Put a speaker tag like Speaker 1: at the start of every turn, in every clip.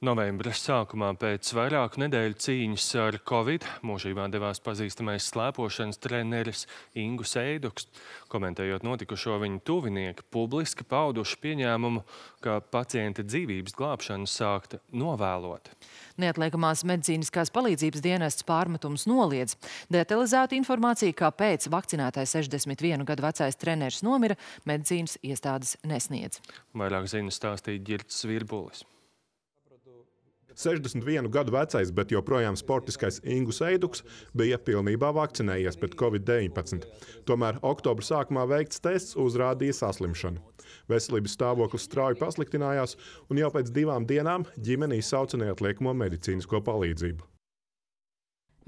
Speaker 1: Novembra sākumā pēc vairāku nedēļu cīņas ar covid mūžībā devās pazīstamais slēpošanas treneris Ingu Seiduks. Komentējot notikušo viņu tuvinieki, publiski pauduši pieņēmumu, ka pacienta dzīvības glābšana sākta novēlot.
Speaker 2: Neatliekamās medicīniskās palīdzības dienests pārmetums noliedz. Detalizēta informācija, kāpēc vakcinētais 61 gadu vecais treneris nomira, medicīnas iestādes nesniedz.
Speaker 1: Vairāk zina stāstīja Ģirts Virbulis.
Speaker 3: 61 gadu vecais, bet joprojām sportiskais Ingus Eiduks bija pilnībā vakcinējies pret covid-19. Tomēr oktobra sākumā veikts tests uzrādīja saslimšanu. Veselības stāvoklis strauji pasliktinājās, un jau pēc divām dienām ģimene izsauca neatliekamo medicīnisko palīdzību.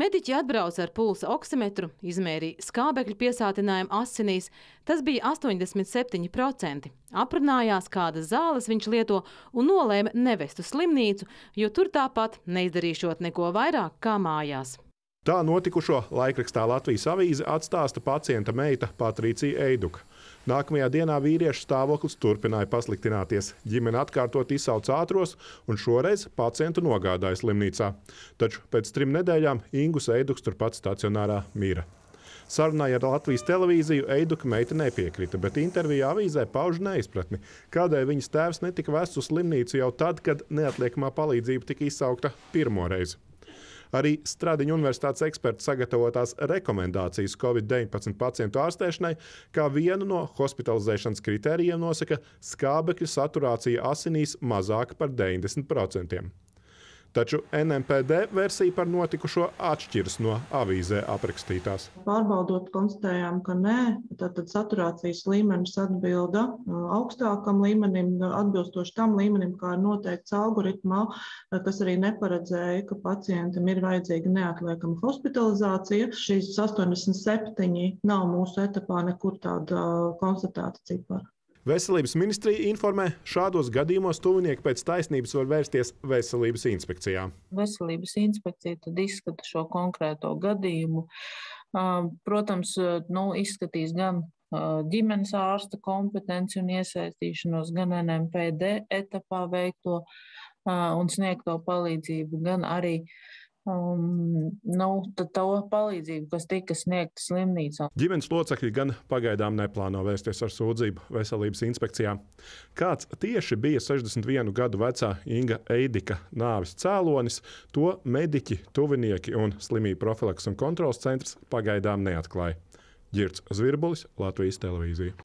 Speaker 4: Mediķi atbrauca ar pulsa oksimetru, izmērīja skābekļa piesātinājumu asinīs. Tas bija 87%. Aprunājās, kādas zāles viņš lieto un nolēma nevest uz slimnīcu, jo tur tāpat neizdarīšot neko vairāk kā mājās.
Speaker 3: Tā notikušo laikrakstā Latvijas avīze atstāsta pacienta meita Patricija Eiduka. Nākamajā dienā vīrieša stāvoklis turpināja pasliktināties. Ģimene atkārtot izsauca ātros un šoreiz pacientu nogādāja slimnīcā. Taču pēc trim nedēļām Ingus Eiduks turpat stacionārā mira. Sarunai ar Latvijas televīziju Eiduka meita nepiekrita, bet intervijā avīzē pauž neizpratni, kādēļ viņas tēvs netika vests uz slimnīcu jau tad, kad neatliekamā palīdzība tika izsaukta pirmo reizi. Arī Stradiņu universitātes eksperti sagatavotās rekomendācijas COVID-19 pacientu ārstēšanai, kā vienu no hospitalizēšanas kritērijiem nosaka skābekļa saturācija asinīs mazāka par 90%. Taču NMPD versija par notikušo atšķiras no avīzē aprakstītās.
Speaker 5: Pārbaudot, konstatējām, ka nē, tātad saturācijas līmenis atbilda augstākam līmenim, atbilstoši tam līmenim, kā ir noteikts algoritmā, kas arī neparedzēja, ka pacientam ir vajadzīga neatliekama hospitalizācija. Šīs 87 nav mūsu etapā nekur tāda konstatēta cipara.
Speaker 3: Veselības ministrija informē, šādos gadījumos tuvinieki pēc taisnības var vērsties veselības inspekcijā.
Speaker 6: Veselības inspekcija tad izskata šo konkrēto gadījumu. Protams, nu, izskatīs gan ģimenes ārsta kompetenci un iesaistīšanos, gan NMPD etapā veikto un sniegto palīdzību, gan arī uh, um, nu, to palīdzību, kas tika sniegta slimnīcā.
Speaker 3: Ģimenes locekļi gan pagaidām neplāno vērsties ar sūdzību veselības inspekcijā. Kāds tieši bija 61 gadu vecā Inga Eidika nāves cēlonis, to mediķi, tuvinieki un slimību profilaks un kontrols centrs pagaidām neatklāja. Girts Zvirbulis, Latvijas televīzija.